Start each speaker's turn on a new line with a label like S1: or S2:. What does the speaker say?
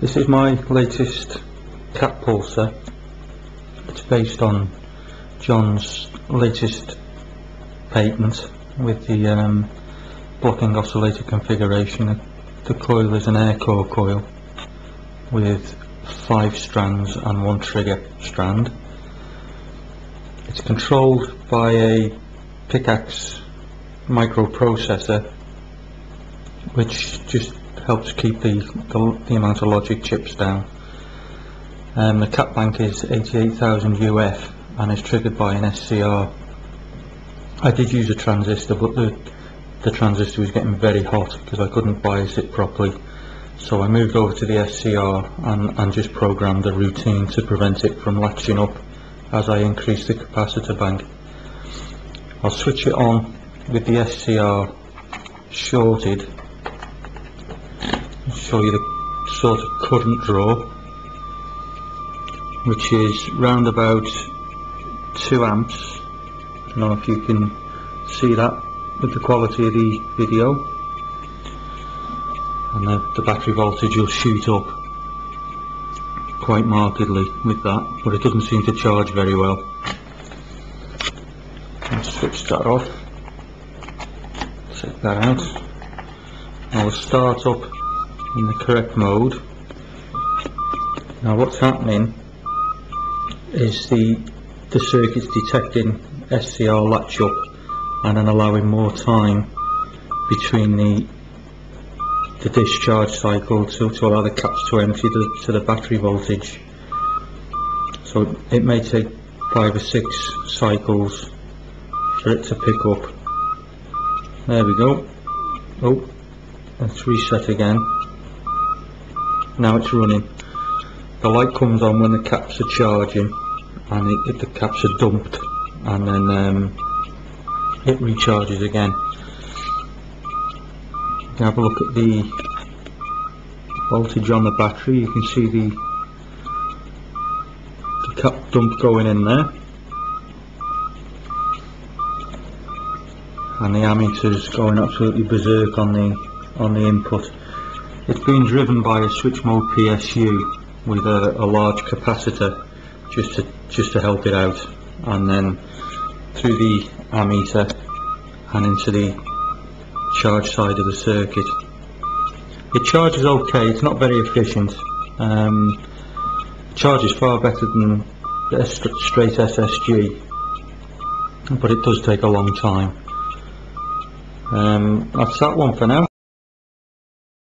S1: This is my latest cap pulser. It's based on John's latest patent with the um, blocking oscillator configuration. The coil is an air core coil with five strands and one trigger strand. It's controlled by a PICAXE microprocessor which just helps keep the, the, the amount of logic chips down. Um, the cap bank is 88,000 UF and is triggered by an SCR. I did use a transistor but the, the transistor was getting very hot because I couldn't bias it properly so I moved over to the SCR and, and just programmed a routine to prevent it from latching up as I increase the capacitor bank. I'll switch it on with the SCR shorted show you the sort of current draw which is round about 2 amps. I don't know if you can see that with the quality of the video. And the, the battery voltage will shoot up quite markedly with that but it doesn't seem to charge very well. I'll switch that off. Take that out. I will start up in the correct mode. Now what's happening is the the circuit's detecting SCR latch up and then allowing more time between the the discharge cycle to, to allow the caps to empty the, to the battery voltage. So it may take five or six cycles for it to pick up. There we go. Oh let's reset again now it's running. The light comes on when the caps are charging and it, it, the caps are dumped and then um, it recharges again. You can have a look at the voltage on the battery. You can see the the cap dump going in there. And the ammeters going absolutely berserk on the on the input it's being driven by a switch mode PSU with a, a large capacitor just to just to help it out and then through the ammeter and into the charge side of the circuit. It charges okay, it's not very efficient. Um, charges far better than the straight SSG but it does take a long time. Um, that's that one for now.